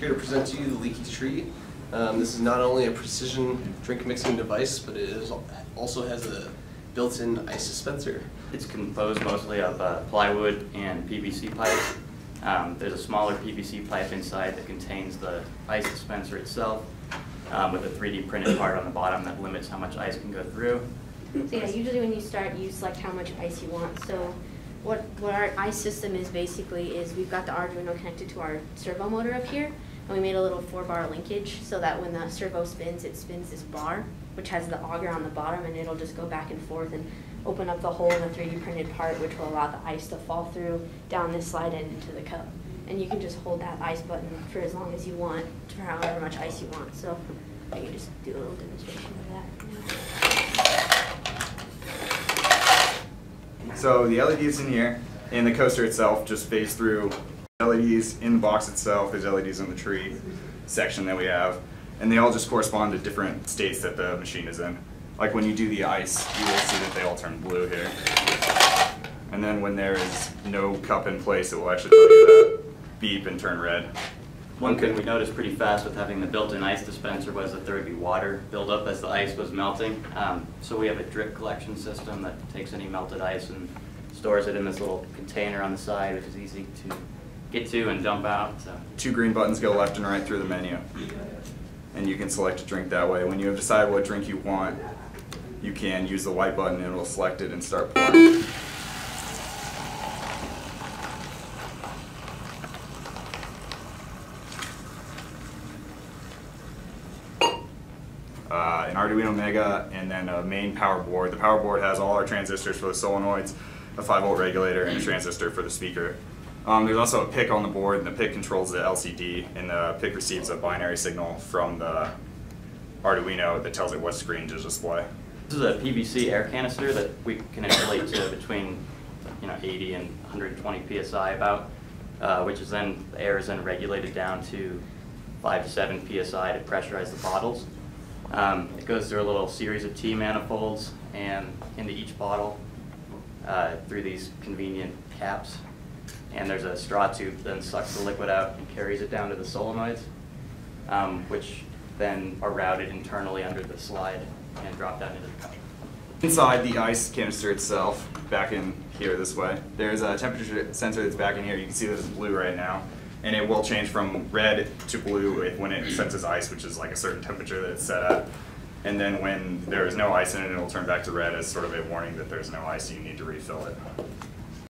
Here to present to you the Leaky Tree. Um, this is not only a precision drink mixing device, but it is, also has a built-in ice dispenser. It's composed mostly of uh, plywood and PVC pipe. Um, there's a smaller PVC pipe inside that contains the ice dispenser itself um, with a 3D printed part on the bottom that limits how much ice can go through. So yeah, usually when you start, you select how much ice you want. So what, what our ice system is basically is we've got the Arduino connected to our servo motor up here, and we made a little four bar linkage so that when the servo spins, it spins this bar, which has the auger on the bottom, and it'll just go back and forth and open up the hole in the 3D printed part, which will allow the ice to fall through down this slide end into the cup. And you can just hold that ice button for as long as you want, for however much ice you want. So I can just do a little demonstration of that. So the LEDs in here and the coaster itself just phase through LEDs in the box itself, there's LEDs in the tree section that we have, and they all just correspond to different states that the machine is in. Like when you do the ice, you will see that they all turn blue here. And then when there is no cup in place, it will actually tell you that beep and turn red. One thing we noticed pretty fast with having the built-in ice dispenser was that there would be water buildup as the ice was melting. Um, so we have a drip collection system that takes any melted ice and stores it in this little container on the side, which is easy to get to and dump out. So. Two green buttons go left and right through the menu. And you can select a drink that way. When you have decided what drink you want, you can use the white button and it will select it and start pouring. Uh, an Arduino Mega, and then a main power board. The power board has all our transistors for the solenoids, a 5 volt regulator, and a transistor for the speaker. Um, there's also a PIC on the board, and the PIC controls the LCD, and the PIC receives a binary signal from the Arduino that tells it what screen to display. This is a PVC air canister that we can insulate to between you know 80 and 120 psi about, uh, which is then the air is then regulated down to 5 to 7 psi to pressurize the bottles. Um, it goes through a little series of T manifolds and into each bottle uh, through these convenient caps. And there's a straw tube that then sucks the liquid out and carries it down to the solenoids, um, which then are routed internally under the slide and drop down into the cup. Inside the ice canister itself, back in here this way, there's a temperature sensor that's back in here. You can see that it's blue right now. And it will change from red to blue when it senses ice, which is like a certain temperature that it's set at. And then when there is no ice in it, it'll turn back to red as sort of a warning that there's no ice, you need to refill it.